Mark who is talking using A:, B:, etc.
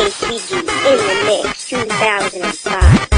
A: JCG in the mix 2005.